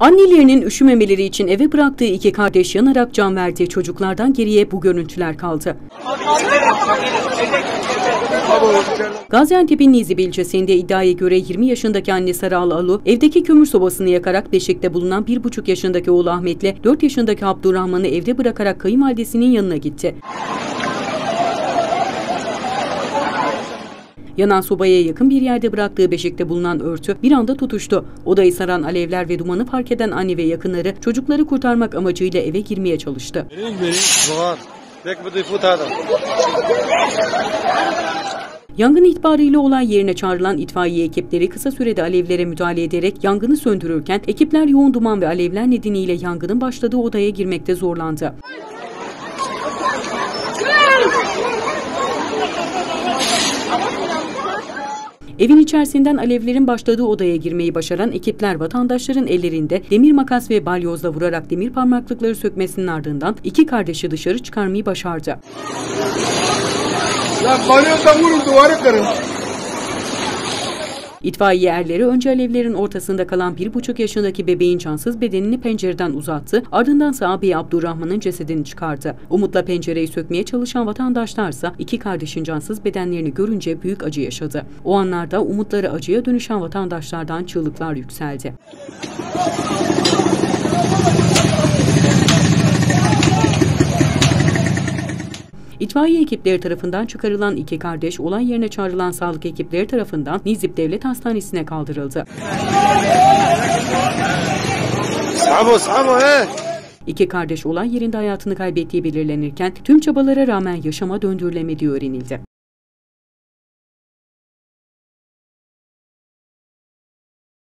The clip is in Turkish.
Annelerinin üşümemeleri için eve bıraktığı iki kardeş yanarak can verdi. Çocuklardan geriye bu görüntüler kaldı. Gaziantep'in Nizip ilçesinde iddiaya göre 20 yaşındaki anne Saral Alu evdeki kömür sobasını yakarak Beşik'te bulunan 1,5 yaşındaki oğlu Ahmet'le 4 yaşındaki Abdurrahman'ı evde bırakarak kayınvalidesinin yanına gitti. Yanan sobaya yakın bir yerde bıraktığı beşikte bulunan örtü bir anda tutuştu. Odayı saran alevler ve dumanı fark eden anne ve yakınları çocukları kurtarmak amacıyla eve girmeye çalıştı. Yangın ihbarıyla olay yerine çağrılan itfaiye ekipleri kısa sürede alevlere müdahale ederek yangını söndürürken ekipler yoğun duman ve alevler nedeniyle yangının başladığı odaya girmekte zorlandı. Evin içerisinden alevlerin başladığı odaya girmeyi başaran ekipler vatandaşların ellerinde demir makas ve balyozla vurarak demir parmaklıkları sökmesinin ardından iki kardeşi dışarı çıkarmayı başardı. Ya balyoza vurun duvarı kırın. İtfaiye erleri önce alevlerin ortasında kalan bir buçuk yaşındaki bebeğin cansız bedenini pencereden uzattı, ardından ise ağabeyi Abdurrahman'ın cesedini çıkardı. Umutla pencereyi sökmeye çalışan vatandaşlarsa iki kardeşin cansız bedenlerini görünce büyük acı yaşadı. O anlarda umutları acıya dönüşen vatandaşlardan çığlıklar yükseldi. İtfaiye ekipleri tarafından çıkarılan iki kardeş olay yerine çağrılan sağlık ekipleri tarafından Nizip Devlet Hastanesi'ne kaldırıldı. Sabo sabo he. İki kardeş olay yerinde hayatını kaybettiği belirlenirken tüm çabalara rağmen yaşama döndürülemediği öğrenildi.